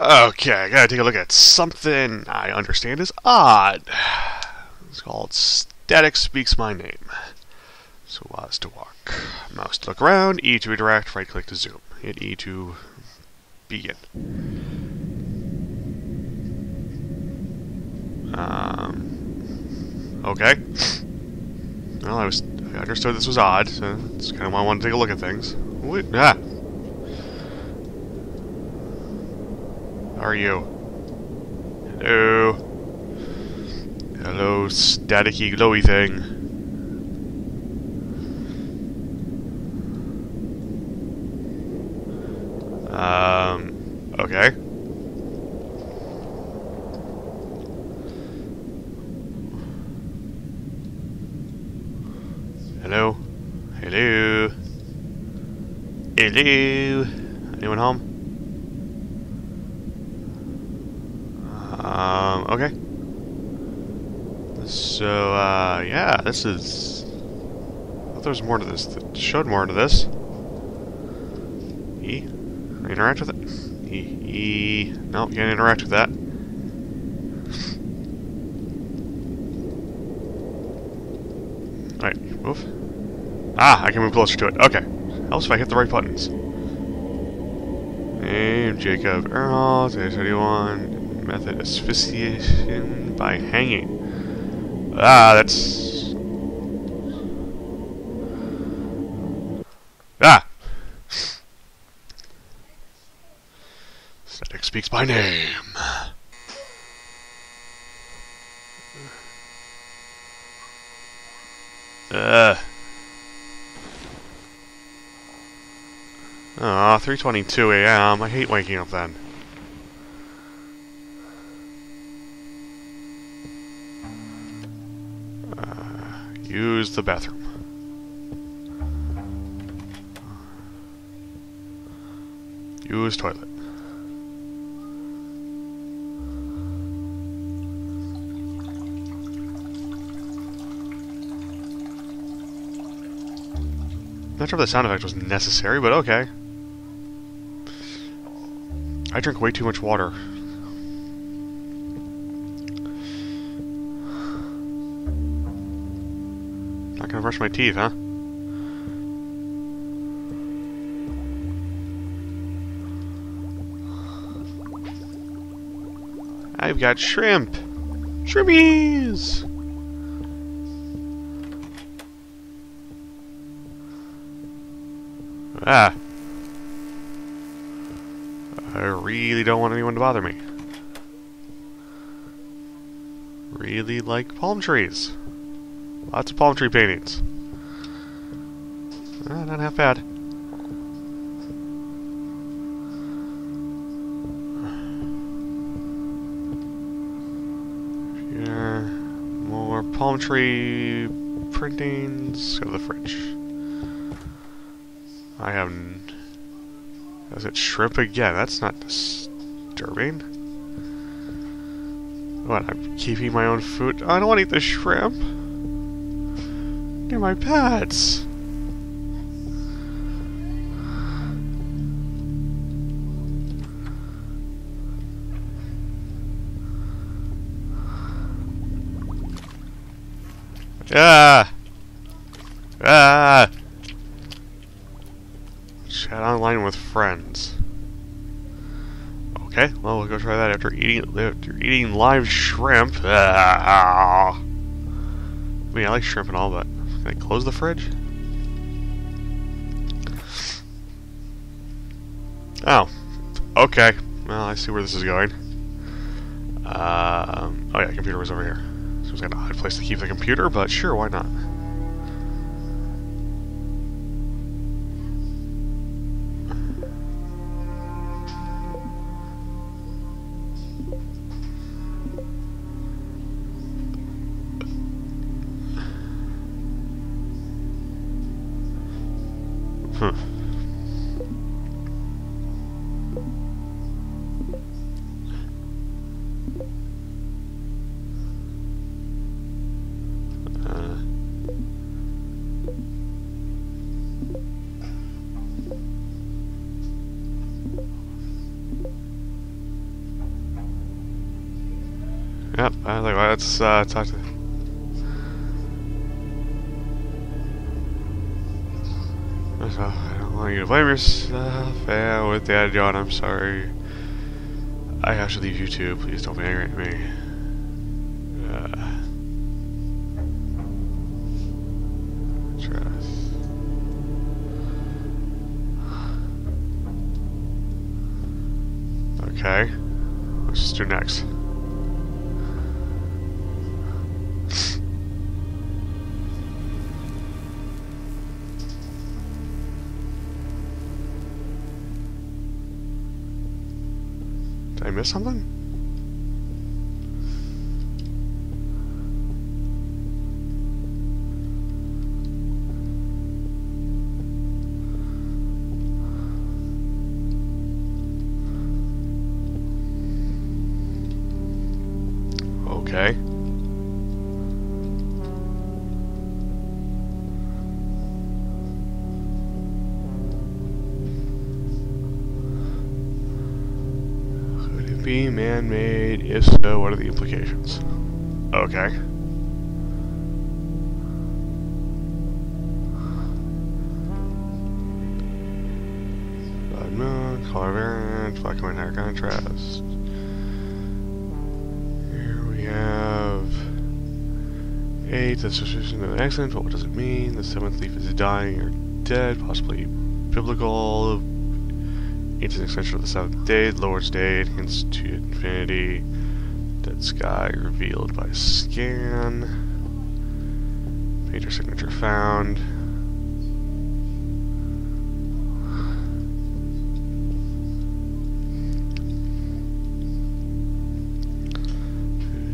Okay, I gotta take a look at something I understand is odd. It's called Static Speaks My Name. So WASD to walk. Mouse to look around, E to interact, right click to zoom. Hit E to begin. Um, okay. Well, I was I understood this was odd, so that's kind of why I wanted to take a look at things. Wait, ah. How are you? Hello. Hello, staticky glowy thing. Um, okay. Hello? Hello? Hello? Anyone home? Um, okay. So, uh, yeah, this is... I thought there was more to this. Showed more to this. E? Interact with it? E, E... Nope, can't interact with that. Alright, move. Ah, I can move closer to it. Okay. Helps if I hit the right buttons. Name, Jacob Earl, 21. Method, asphyxiation by hanging. Ah, that's... Ah! Static speaks my name. Uh. Ah, 3:22 a.m. I hate waking up then. Uh, use the bathroom. Use toilet. Not sure if the sound effect was necessary, but okay. I drink way too much water. Not gonna brush my teeth, huh? I've got shrimp! Shrimpies! Ah. I really don't want anyone to bother me. Really like palm trees. Lots of palm tree paintings. Ah, not half bad. Here, more palm tree printings. Go to the fridge. I have... Is it shrimp again? That's not disturbing. What, I'm keeping my own food? I don't want to eat the shrimp. They're my pets. Ah! Ah! Chat online with friends. Okay, well we'll go try that after eating after eating live shrimp. Ah. I mean, I like shrimp and all, but I close the fridge? Oh, okay. Well, I see where this is going. Um, oh yeah, computer was over here. It's got an odd place to keep the computer, but sure, why not? Yep, I like let's uh, talk to. So, I don't want you to blame yourself. Yeah, with the attitude on, I'm sorry. I have to leave you too. Please don't be angry at me. Okay. Let's do next. I miss something? Okay. Man-made? If so, what are the implications? Okay. Blood moon, color variant, black and higher contrast. Here we have eight. The suspicion of an accident. What does it mean? The seventh leaf is dying or dead, possibly biblical. Ancient extension of the seventh day, Lord's day, hints to infinity. Dead sky revealed by scan. Painter signature found.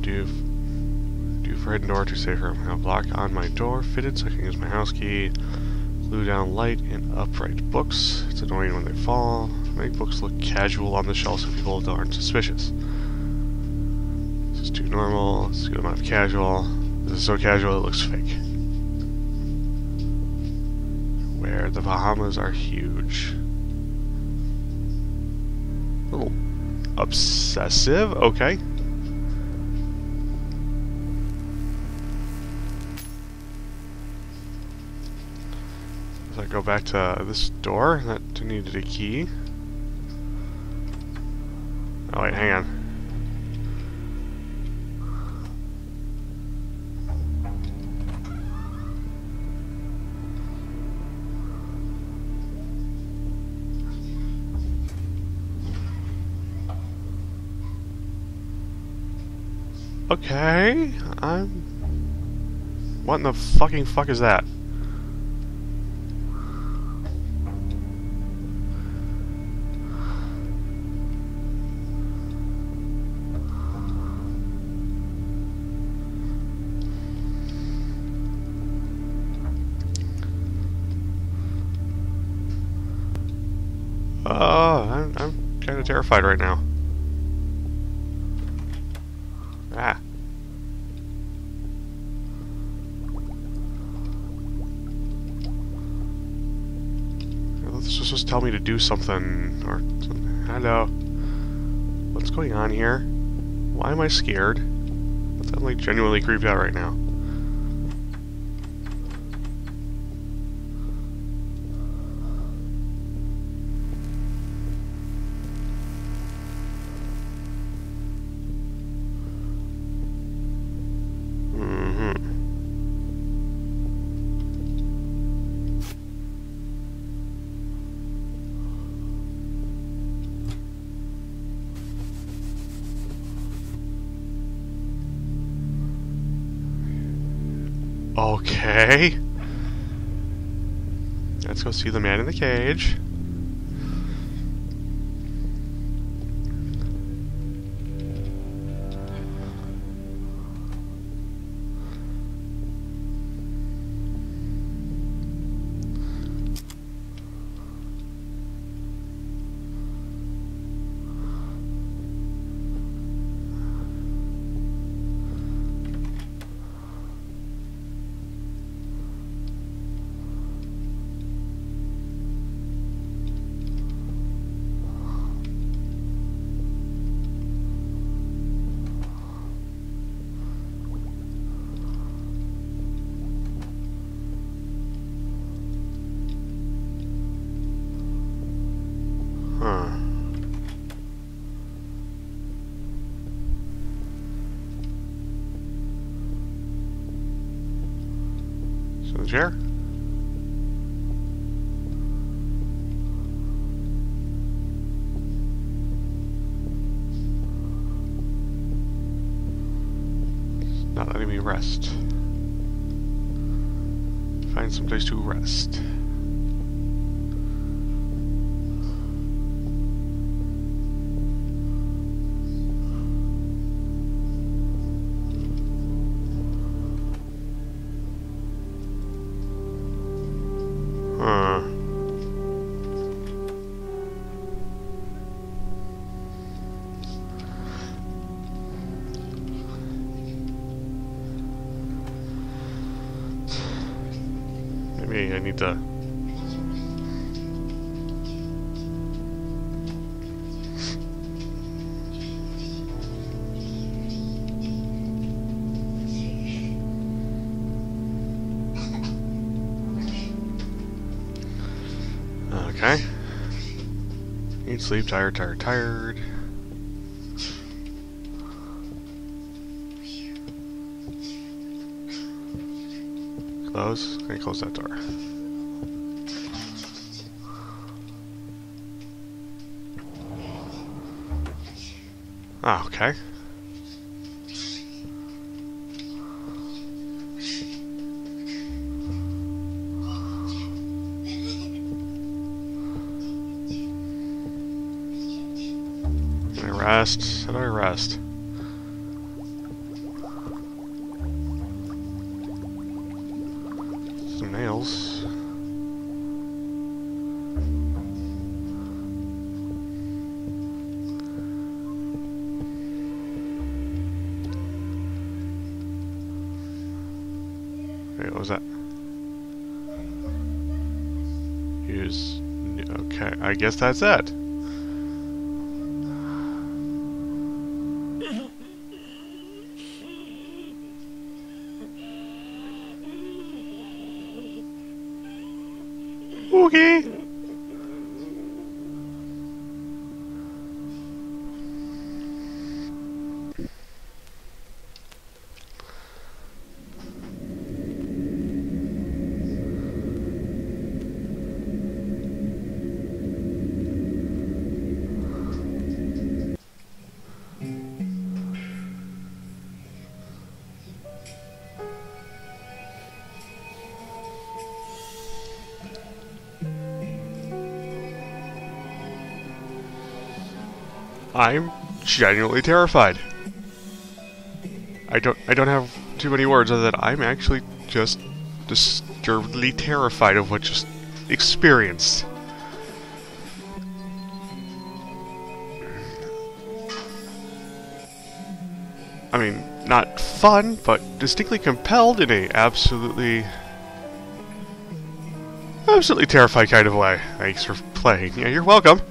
Do do for hidden door to save her. Have lock on my door fitted so I can use my house key. Glue down light and upright books. It's annoying when they fall. Make books look casual on the shelf so people aren't suspicious. This is too normal. It's a good amount of casual. This is so casual it looks fake. Where the Bahamas are huge. A little obsessive. Okay. As I go back to this door that needed a key. Oh wait, hang on. Okay, I'm... What in the fucking fuck is that? Terrified right now. Ah. This was to tell me to do something, or. Hello. What's going on here? Why am I scared? I'm like genuinely creeped out right now. Okay. Let's go see the man in the cage. The chair. Not letting me rest. Find some place to rest. To. Okay. Need sleep, tired, tired, tired. Close. Okay, close that door. Ah, okay. I rest? How do I rest? Some nails. Use. Okay, I guess that's it. Okay. I'm genuinely terrified. I don't I don't have too many words other than I'm actually just disturbedly terrified of what just experienced. I mean, not fun, but distinctly compelled in a absolutely absolutely terrified kind of way. Thanks for playing. Yeah, you're welcome.